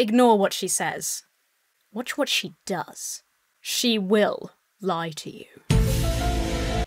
Ignore what she says. Watch what she does. She will lie to you.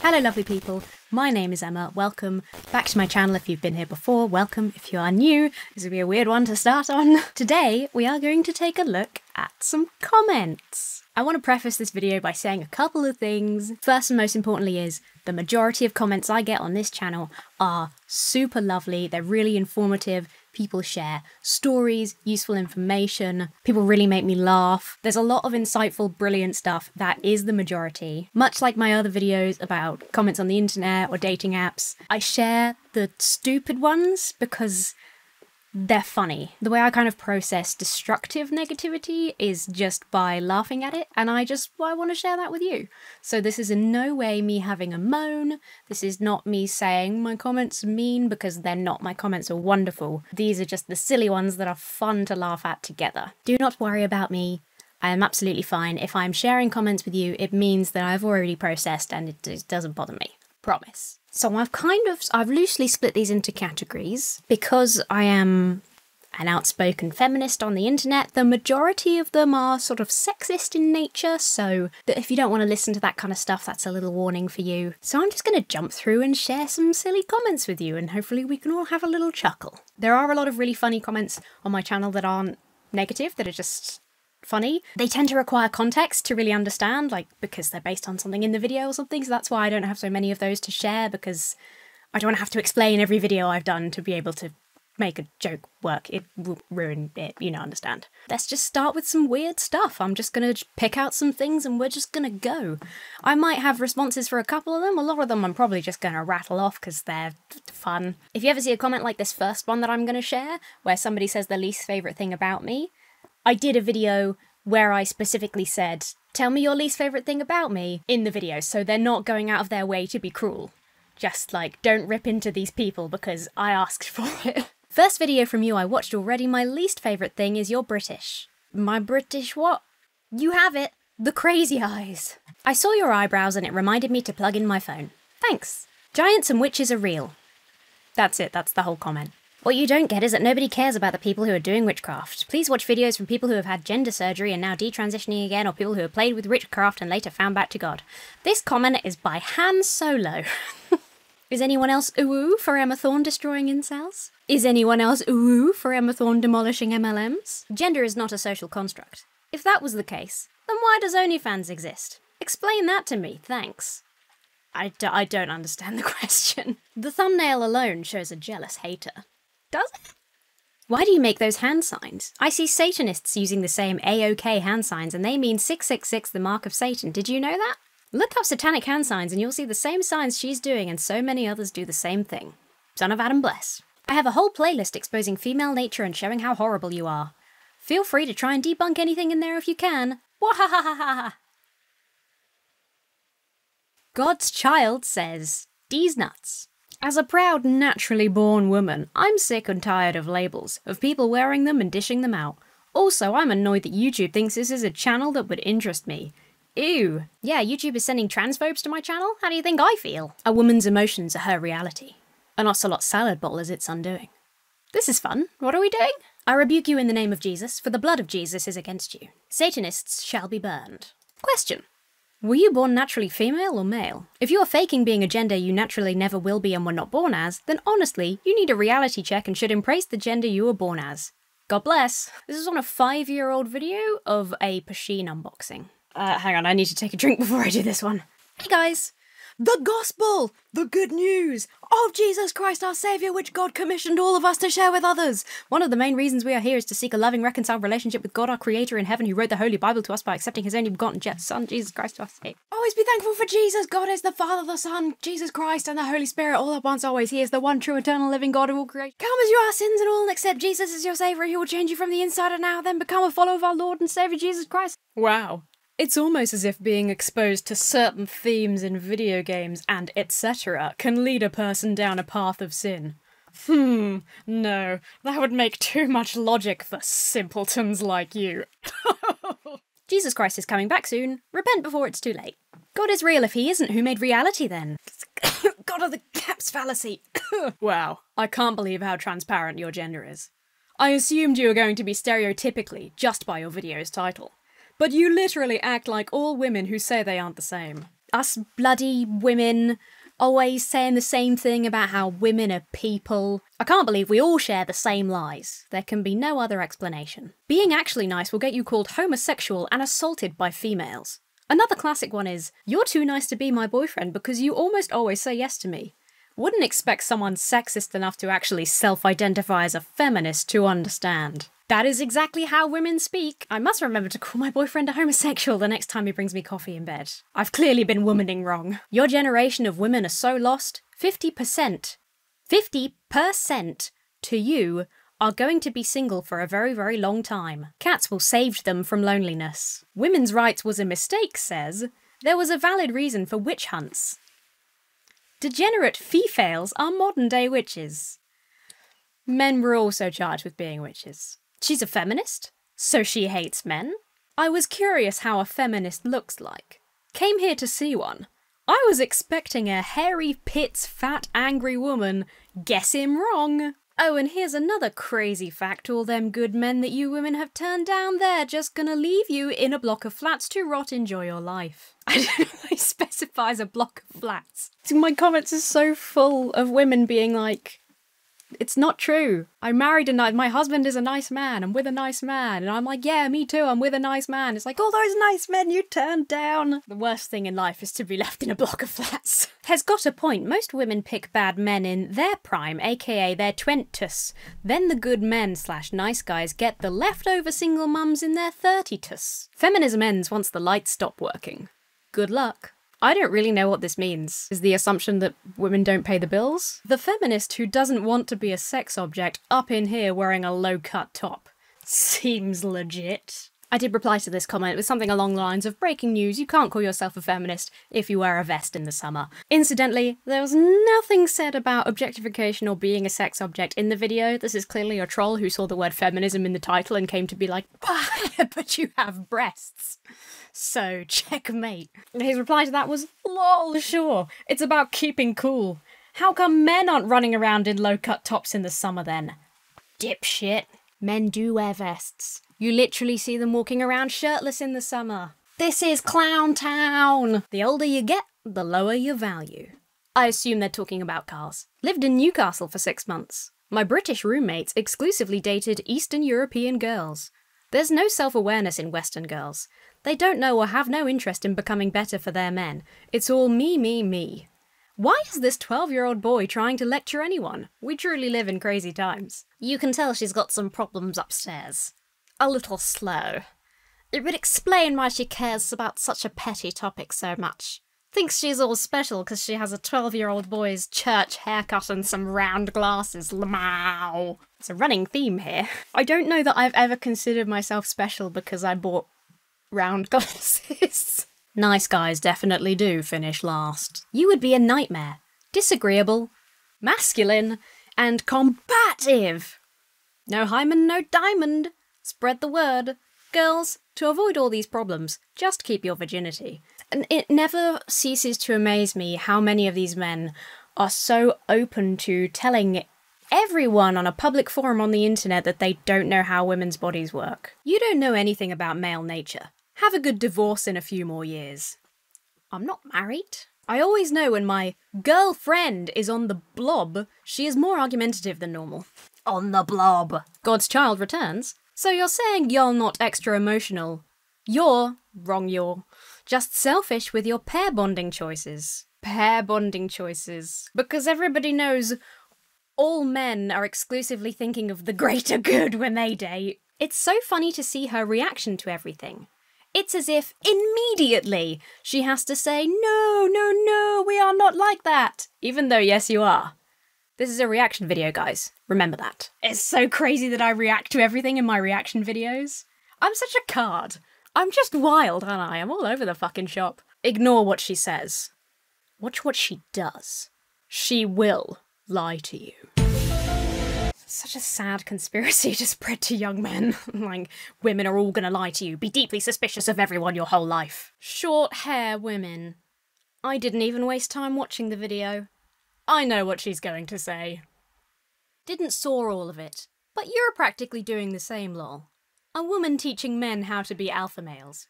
Hello, lovely people. My name is Emma. Welcome back to my channel if you've been here before. Welcome if you are new. This will be a weird one to start on. Today, we are going to take a look at some comments. I want to preface this video by saying a couple of things. First and most importantly is the majority of comments I get on this channel are super lovely. They're really informative. People share stories, useful information. People really make me laugh. There's a lot of insightful, brilliant stuff. That is the majority. Much like my other videos about comments on the internet or dating apps, I share the stupid ones because they're funny. The way I kind of process destructive negativity is just by laughing at it, and I just I want to share that with you. So this is in no way me having a moan. This is not me saying my comments mean because they're not. My comments are wonderful. These are just the silly ones that are fun to laugh at together. Do not worry about me. I am absolutely fine. If I'm sharing comments with you, it means that I've already processed and it doesn't bother me. Promise. So I've kind of I've loosely split these into categories because I am an outspoken feminist on the internet. The majority of them are sort of sexist in nature, so that if you don't want to listen to that kind of stuff, that's a little warning for you. So I'm just going to jump through and share some silly comments with you, and hopefully we can all have a little chuckle. There are a lot of really funny comments on my channel that aren't negative, that are just funny. They tend to require context to really understand, like because they're based on something in the video or something. So that's why I don't have so many of those to share because I don't want to have to explain every video I've done to be able to make a joke work. It will ruin it, you know, understand. Let's just start with some weird stuff. I'm just gonna pick out some things and we're just gonna go. I might have responses for a couple of them. A lot of them I'm probably just gonna rattle off because they're fun. If you ever see a comment like this first one that I'm gonna share, where somebody says their least favourite thing about me, I did a video where I specifically said, Tell me your least favourite thing about me in the video, so they're not going out of their way to be cruel. Just like, don't rip into these people because I asked for it. First video from you I watched already, my least favourite thing is you're British. My British what? You have it! The crazy eyes. I saw your eyebrows and it reminded me to plug in my phone. Thanks. Giants and witches are real. That's it, that's the whole comment. What you don't get is that nobody cares about the people who are doing witchcraft. Please watch videos from people who have had gender surgery and now detransitioning again, or people who have played with witchcraft and later found back to God. This comment is by Han Solo. is anyone else ooh for Emma Thorne destroying incels? Is anyone else ooh for Emma Thorne demolishing MLMs? Gender is not a social construct. If that was the case, then why does OnlyFans exist? Explain that to me, thanks. I d- I don't understand the question. The thumbnail alone shows a jealous hater. Does it? Why do you make those hand signs? I see Satanists using the same AOK hand signs and they mean 666 the mark of Satan. Did you know that? Look up satanic hand signs and you'll see the same signs she's doing and so many others do the same thing. Son of Adam bless. I have a whole playlist exposing female nature and showing how horrible you are. Feel free to try and debunk anything in there if you can. Wahahaha! God's child says, D's nuts. As a proud, naturally born woman, I'm sick and tired of labels, of people wearing them and dishing them out. Also, I'm annoyed that YouTube thinks this is a channel that would interest me. Ew. Yeah, YouTube is sending transphobes to my channel? How do you think I feel? A woman's emotions are her reality. An ocelot salad bowl is its undoing. This is fun. What are we doing? I rebuke you in the name of Jesus, for the blood of Jesus is against you. Satanists shall be burned. Question. Were you born naturally female or male? If you are faking being a gender you naturally never will be and were not born as, then honestly, you need a reality check and should embrace the gender you were born as. God bless. This is on a five year old video of a Pusheen unboxing. Uh, hang on, I need to take a drink before I do this one. Hey guys, the gospel, the good news of Jesus Christ our Saviour, which God commissioned all of us to share with others. One of the main reasons we are here is to seek a loving, reconciled relationship with God, our Creator in heaven, who wrote the Holy Bible to us by accepting His only begotten Son, Jesus Christ our Saviour. Always be thankful for Jesus. God is the Father, the Son, Jesus Christ, and the Holy Spirit, all at once, always. He is the one true, eternal, living God who will create. Come as you are, sins and all, and accept Jesus as your Saviour. He will change you from the inside and out, then become a follower of our Lord and Saviour Jesus Christ. Wow. It's almost as if being exposed to certain themes in video games and etc. can lead a person down a path of sin. Hmm, no, that would make too much logic for simpletons like you. Jesus Christ is coming back soon. Repent before it's too late. God is real if he isn't, who made reality then? God of the gaps fallacy. wow, I can't believe how transparent your gender is. I assumed you were going to be stereotypically just by your video's title. But you literally act like all women who say they aren't the same. Us bloody women, always saying the same thing about how women are people. I can't believe we all share the same lies. There can be no other explanation. Being actually nice will get you called homosexual and assaulted by females. Another classic one is, you're too nice to be my boyfriend because you almost always say yes to me. Wouldn't expect someone sexist enough to actually self identify as a feminist to understand. That is exactly how women speak. I must remember to call my boyfriend a homosexual the next time he brings me coffee in bed. I've clearly been womaning wrong. Your generation of women are so lost. 50%, 50% to you are going to be single for a very, very long time. Cats will save them from loneliness. Women's rights was a mistake, says. There was a valid reason for witch hunts. Degenerate fee-fails are modern day witches. Men were also charged with being witches. She's a feminist, so she hates men. I was curious how a feminist looks like. Came here to see one. I was expecting a hairy, pits, fat, angry woman. Guess him wrong. Oh, and here's another crazy fact all them good men that you women have turned down, they're just gonna leave you in a block of flats to rot, enjoy your life. I don't know why he specifies a block of flats. My comments are so full of women being like, it's not true. I married a nice. My husband is a nice man. I'm with a nice man, and I'm like, yeah, me too. I'm with a nice man. It's like all those nice men you turned down. The worst thing in life is to be left in a block of flats. Has got a point. Most women pick bad men in their prime, aka their twentus. Then the good men slash nice guys get the leftover single mums in their thirtytus. Feminism ends once the lights stop working. Good luck. I don't really know what this means. Is the assumption that women don't pay the bills? The feminist who doesn't want to be a sex object up in here wearing a low cut top. Seems legit. I did reply to this comment with something along the lines of breaking news, you can't call yourself a feminist if you wear a vest in the summer. Incidentally, there was nothing said about objectification or being a sex object in the video. This is clearly a troll who saw the word feminism in the title and came to be like, but you have breasts. So, checkmate. His reply to that was, lol, sure. It's about keeping cool. How come men aren't running around in low cut tops in the summer then? Dipshit. Men do wear vests. You literally see them walking around shirtless in the summer. This is Clown Town! The older you get, the lower your value. I assume they're talking about cars. Lived in Newcastle for six months. My British roommates exclusively dated Eastern European girls. There's no self awareness in Western girls. They don't know or have no interest in becoming better for their men. It's all me, me, me. Why is this 12 year old boy trying to lecture anyone? We truly live in crazy times. You can tell she's got some problems upstairs. A little slow. It would explain why she cares about such a petty topic so much. Thinks she's all special because she has a 12 year old boy's church haircut and some round glasses. Lamau. It's a running theme here. I don't know that I've ever considered myself special because I bought round glasses. nice guys definitely do finish last. You would be a nightmare. Disagreeable, masculine, and combative. No hymen, no diamond. Spread the word. Girls, to avoid all these problems, just keep your virginity. And it never ceases to amaze me how many of these men are so open to telling everyone on a public forum on the internet that they don't know how women's bodies work. You don't know anything about male nature. Have a good divorce in a few more years. I'm not married. I always know when my girlfriend is on the blob, she is more argumentative than normal. On the blob. God's child returns. So you're saying you're not extra emotional. You're, wrong you're, just selfish with your pair bonding choices. Pair bonding choices. Because everybody knows all men are exclusively thinking of the greater good when they date. It's so funny to see her reaction to everything. It's as if immediately she has to say, no, no, no, we are not like that. Even though, yes, you are. This is a reaction video, guys. Remember that. It's so crazy that I react to everything in my reaction videos. I'm such a card. I'm just wild, aren't I? I'm all over the fucking shop. Ignore what she says. Watch what she does. She will lie to you such a sad conspiracy to spread to young men. like, women are all gonna lie to you. Be deeply suspicious of everyone your whole life. Short hair women. I didn't even waste time watching the video. I know what she's going to say. Didn't saw all of it. But you're practically doing the same, lol. A woman teaching men how to be alpha males.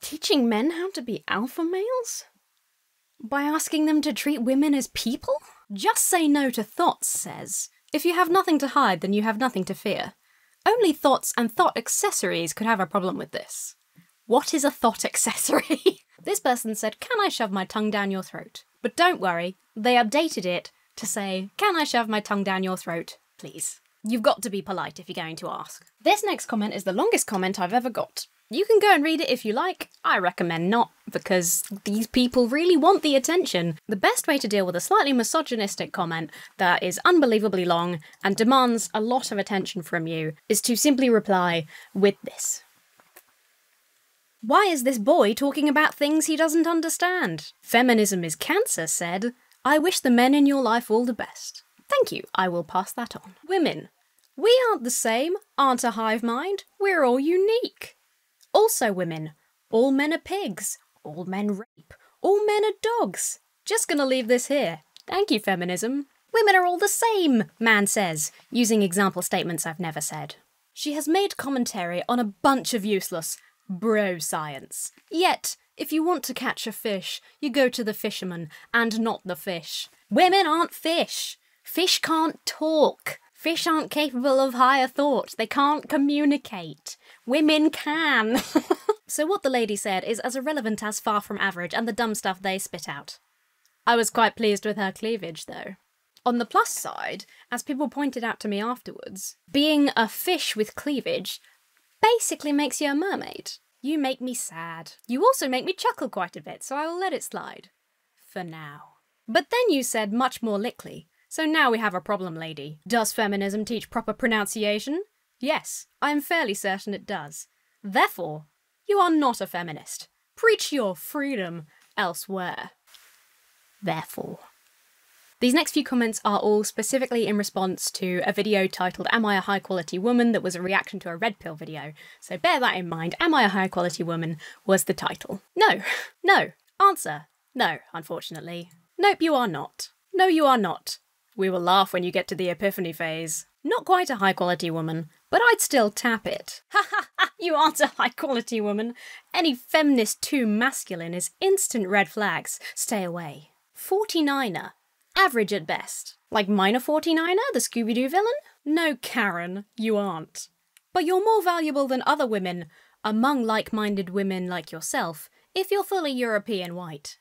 Teaching men how to be alpha males? By asking them to treat women as people? Just say no to thoughts says. If you have nothing to hide, then you have nothing to fear. Only thoughts and thought accessories could have a problem with this. What is a thought accessory? this person said, Can I shove my tongue down your throat? But don't worry, they updated it to say, Can I shove my tongue down your throat, please? You've got to be polite if you're going to ask. This next comment is the longest comment I've ever got. You can go and read it if you like. I recommend not, because these people really want the attention. The best way to deal with a slightly misogynistic comment that is unbelievably long and demands a lot of attention from you is to simply reply with this. Why is this boy talking about things he doesn't understand? Feminism is cancer said, I wish the men in your life all the best. Thank you, I will pass that on. Women. We aren't the same, aren't a hive mind, we're all unique. Also, women. All men are pigs. All men rape. All men are dogs. Just gonna leave this here. Thank you, feminism. Women are all the same, man says, using example statements I've never said. She has made commentary on a bunch of useless bro science. Yet, if you want to catch a fish, you go to the fisherman and not the fish. Women aren't fish. Fish can't talk. Fish aren't capable of higher thought. They can't communicate. Women can. so, what the lady said is as irrelevant as far from average and the dumb stuff they spit out. I was quite pleased with her cleavage, though. On the plus side, as people pointed out to me afterwards, being a fish with cleavage basically makes you a mermaid. You make me sad. You also make me chuckle quite a bit, so I will let it slide. For now. But then you said much more lickly. So now we have a problem, lady. Does feminism teach proper pronunciation? Yes, I am fairly certain it does. Therefore, you are not a feminist. Preach your freedom elsewhere. Therefore. These next few comments are all specifically in response to a video titled Am I a High Quality Woman that was a reaction to a Red Pill video. So bear that in mind. Am I a High Quality Woman was the title. No, no. Answer. No, unfortunately. Nope, you are not. No, you are not. We will laugh when you get to the epiphany phase. Not quite a high quality woman, but I'd still tap it. Ha ha ha, you aren't a high quality woman. Any feminist too masculine is instant red flags. Stay away. 49er average at best. Like Miner 49er, the Scooby Doo villain? No, Karen, you aren't. But you're more valuable than other women, among like minded women like yourself, if you're fully European white.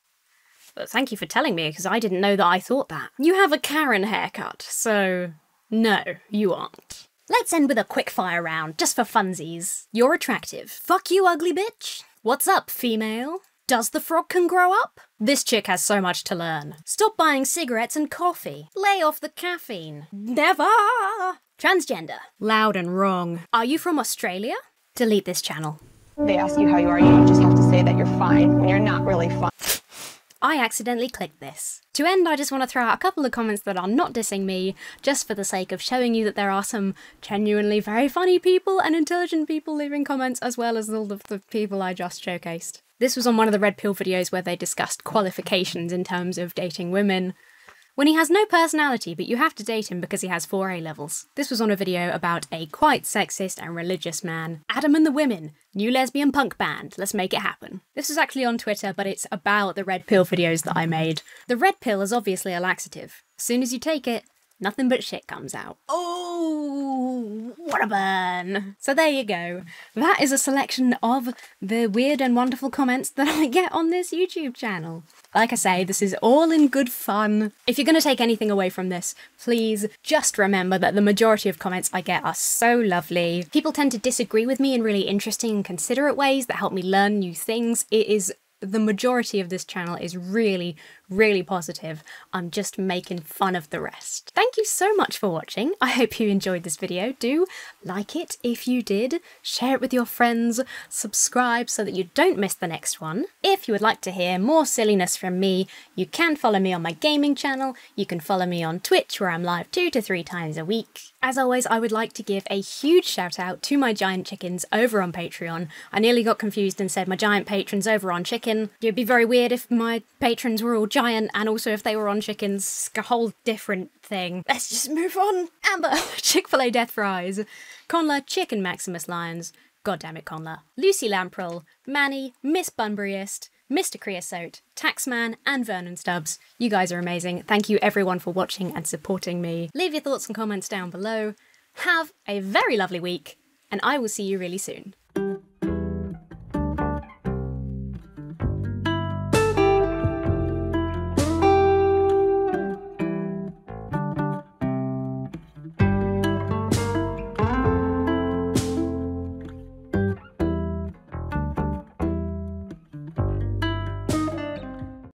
But thank you for telling me, because I didn't know that I thought that. You have a Karen haircut, so. No, you aren't. Let's end with a quick fire round, just for funsies. You're attractive. Fuck you, ugly bitch. What's up, female? Does the frog can grow up? This chick has so much to learn. Stop buying cigarettes and coffee. Lay off the caffeine. Never! Transgender. Loud and wrong. Are you from Australia? Delete this channel. They ask you how you are, you just have to say that you're fine when you're not really fine. I accidentally clicked this. To end, I just want to throw out a couple of comments that are not dissing me, just for the sake of showing you that there are some genuinely very funny people and intelligent people leaving comments, as well as all of the people I just showcased. This was on one of the Red Pill videos where they discussed qualifications in terms of dating women. When he has no personality, but you have to date him because he has 4A levels. This was on a video about a quite sexist and religious man. Adam and the Women, new lesbian punk band, let's make it happen. This was actually on Twitter, but it's about the Red Pill videos that I made. The Red Pill is obviously a laxative. As soon as you take it, nothing but shit comes out. Oh, what a burn. So there you go. That is a selection of the weird and wonderful comments that I get on this YouTube channel. Like I say, this is all in good fun. If you're going to take anything away from this, please just remember that the majority of comments I get are so lovely. People tend to disagree with me in really interesting and considerate ways that help me learn new things. It is the majority of this channel is really, really positive. I'm just making fun of the rest. Thank you so much for watching. I hope you enjoyed this video. Do like it if you did, share it with your friends, subscribe so that you don't miss the next one. If you would like to hear more silliness from me, you can follow me on my gaming channel. You can follow me on Twitch where I'm live two to three times a week. As always, I would like to give a huge shout out to my giant chickens over on Patreon. I nearly got confused and said my giant patrons over on chicken. It'd be very weird if my patrons were all giant giant, and also if they were on chickens, a whole different thing. Let's just move on. Amber, Chick fil A Death Fries, Connla, Chicken Maximus Lyons, God damn it, Connla, Lucie Lamprell, Manny, Miss Bunburyist, Mr. Creosote, Taxman, and Vernon Stubbs. You guys are amazing. Thank you everyone for watching and supporting me. Leave your thoughts and comments down below. Have a very lovely week, and I will see you really soon.